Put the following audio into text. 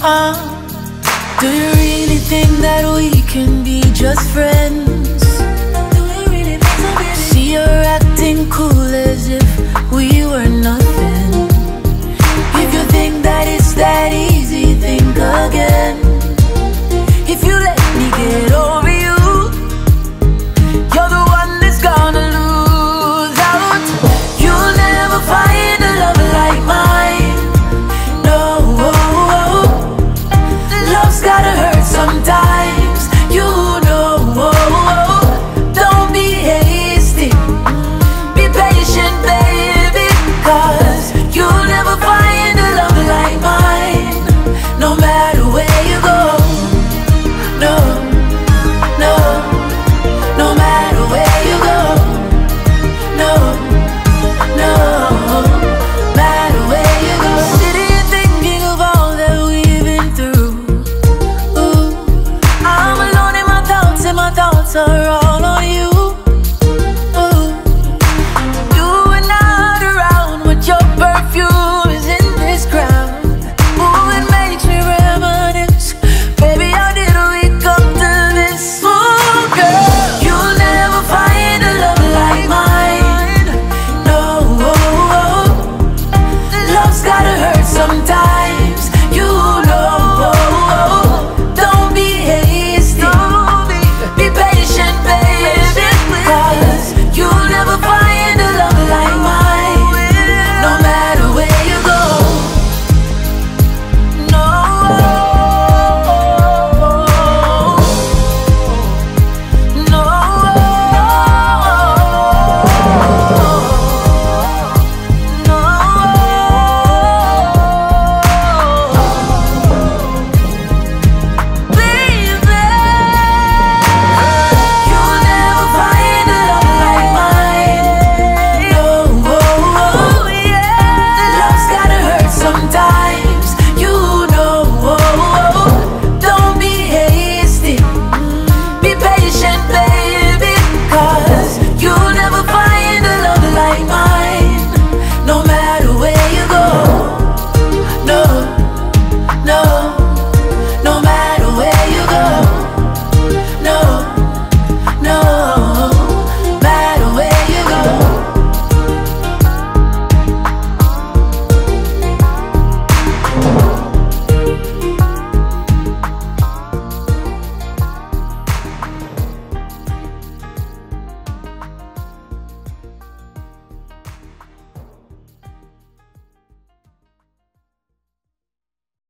Uh, do you really think that we can be just friends? See, you're acting cool as if we were nothing. If you think that it's that easy, think again. If you let me get over thoughts, are all.